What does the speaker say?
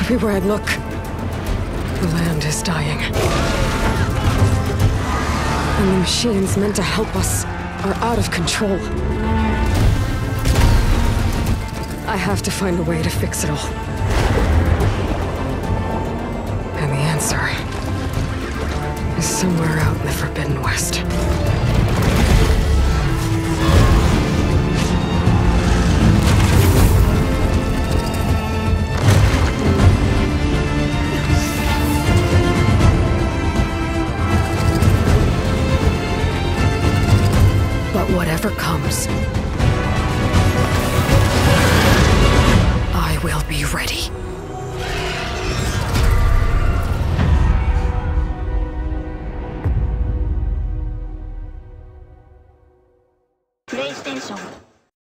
Everywhere I look, the land is dying. And the machines meant to help us are out of control. I have to find a way to fix it all. And the answer is somewhere out in the Forbidden West. Whatever comes, I will be ready. PlayStation